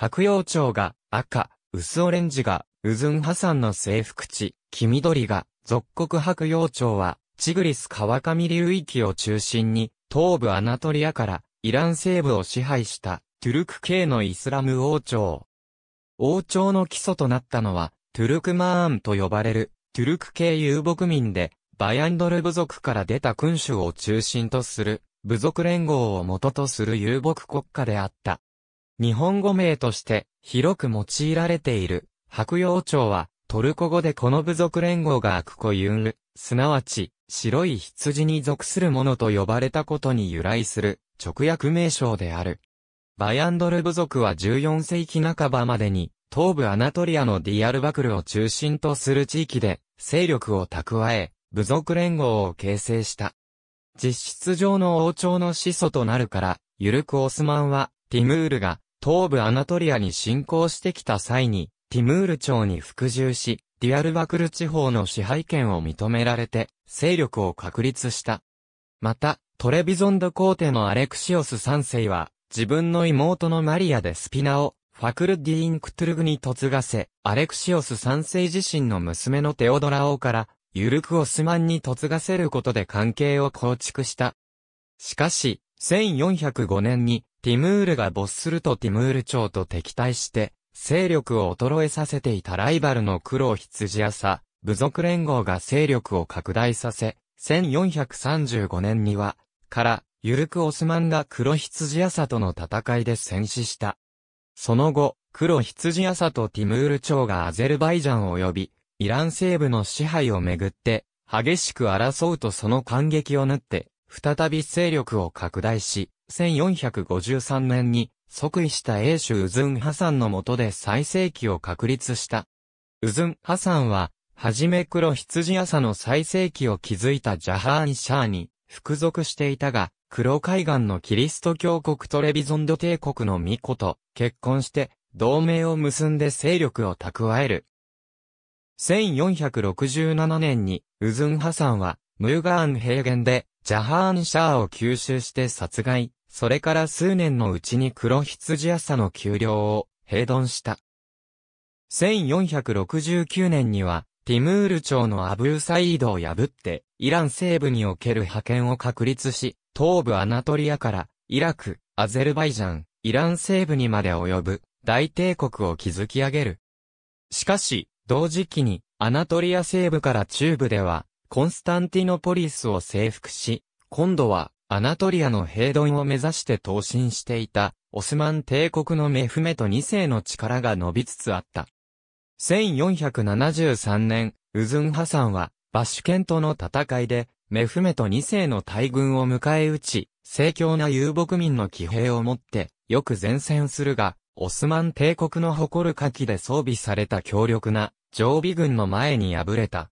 白葉町が赤、薄オレンジがウズンハサンの征服地、黄緑が属国白葉町はチグリス川上流域を中心に東部アナトリアからイラン西部を支配したトゥルク系のイスラム王朝。王朝の基礎となったのはトゥルクマーンと呼ばれるトゥルク系遊牧民でバヤンドル部族から出た君主を中心とする部族連合を元とする遊牧国家であった。日本語名として広く用いられている白葉町はトルコ語でこの部族連合がアクコユンル、すなわち白い羊に属するものと呼ばれたことに由来する直訳名称である。バヤンドル部族は14世紀半ばまでに東部アナトリアのディアルバクルを中心とする地域で勢力を蓄え、部族連合を形成した。実質上の王朝の始祖となるから、ユルク・オスマンは、ティムールが、東部アナトリアに侵攻してきた際に、ティムール朝に服従し、ディアルバクル地方の支配権を認められて、勢力を確立した。また、トレビゾンド皇帝のアレクシオス3世は、自分の妹のマリアでスピナを、ファクルディーン・クトゥルグに嫁がせ、アレクシオス3世自身の娘のテオドラ王から、ユルク・オスマンに嫁がせることで関係を構築した。しかし、1405年に、ティムールがボッスルとティムール朝と敵対して、勢力を衰えさせていたライバルの黒羊朝、部族連合が勢力を拡大させ、1435年には、から、ユルク・オスマンが黒羊朝との戦いで戦死した。その後、黒羊朝とティムール朝がアゼルバイジャン及び、イラン西部の支配をめぐって、激しく争うとその感激を縫って、再び勢力を拡大し、1453年に即位した英州ウズン・ハサンの下で最盛期を確立した。ウズン・ハサンは、はじめ黒羊朝の最盛期を築いたジャハーン・シャーに、服属していたが、黒海岸のキリスト教国トレビゾンド帝国の巫女と結婚して、同盟を結んで勢力を蓄える。1467年に、ウズンハサンは、ムーガーン平原で、ジャハーン・シャーを吸収して殺害、それから数年のうちに黒羊朝の丘陵を平頓した。1469年には、ティムール朝のアブーサイードを破って、イラン西部における覇権を確立し、東部アナトリアから、イラク、アゼルバイジャン、イラン西部にまで及ぶ、大帝国を築き上げる。しかし、同時期に、アナトリア西部から中部では、コンスタンティノポリスを征服し、今度は、アナトリアの平丼を目指して闘神していた、オスマン帝国のメフメト2世の力が伸びつつあった。1473年、ウズンハサンは、バシュケンとの戦いで、メフメト2世の大軍を迎え撃ち、盛況な遊牧民の騎兵をもって、よく前線するが、オスマン帝国の誇る火器で装備された強力な常備軍の前に敗れた。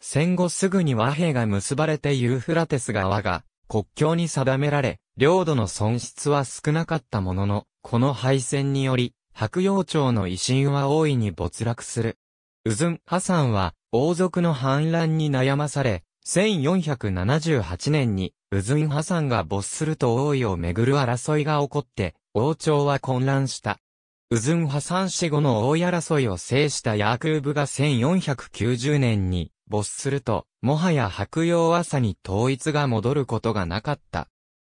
戦後すぐに和平が結ばれてユーフラテス川が国境に定められ、領土の損失は少なかったものの、この敗戦により、白葉町の威信は大いに没落する。ウズン・ハサンは王族の反乱に悩まされ、1478年にウズン・ハサンが没すると王位をめぐる争いが起こって、王朝は混乱した。ウズン・ハサン死後の王位争いを制したヤークーブが1490年に没すると、もはや白洋朝に統一が戻ることがなかった。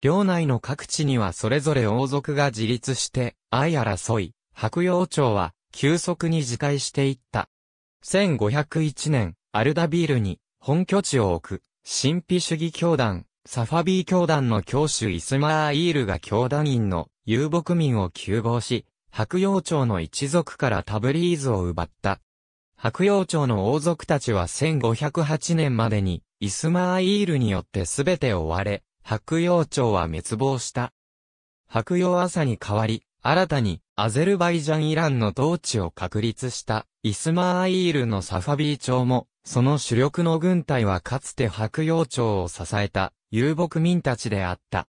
領内の各地にはそれぞれ王族が自立して相争い、白洋朝は急速に自戒していった。1501年、アルダビールに本拠地を置く、神秘主義教団、サファビー教団の教主イスマーイールが教団員の遊牧民を救合し、白葉町の一族からタブリーズを奪った。白葉町の王族たちは1508年までにイスマーイールによって全て追われ、白葉町は滅亡した。白葉朝に代わり、新たにアゼルバイジャンイランの統治を確立したイスマーイールのサファビー町も、その主力の軍隊はかつて白葉町を支えた遊牧民たちであった。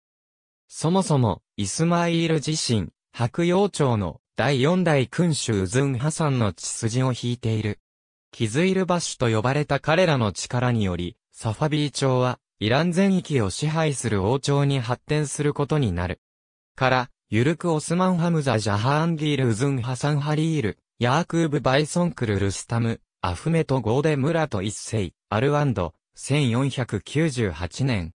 そもそも、イスマーイール自身、白葉町の第四代君主ウズンハサンの血筋を引いている。キズイルバッシュと呼ばれた彼らの力により、サファビー朝は、イラン全域を支配する王朝に発展することになる。から、ユルク・オスマン・ハムザ・ジャハーンギール・ウズン・ハサン・ハリール、ヤークーブ・バイソンクル・ルスタム、アフメト・ゴーデ・ムラト・一世、アルワンド、1498年。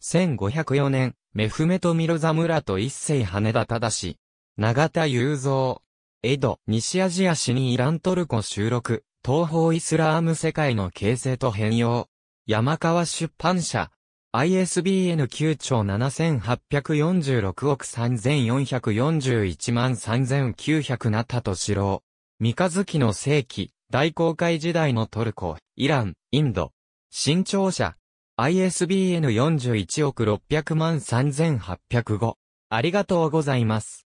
1504年、メフメト・ミルザ・ムラト・一世羽田正、長田雄三、エド、西アジア史にイラントルコ収録、東方イスラーム世界の形成と変容。山川出版社。ISBN 9兆7846億3441万3900なたとしろう。三日月の世紀、大航海時代のトルコ、イラン、インド。新潮社。ISBN41 億600万3805。ありがとうございます。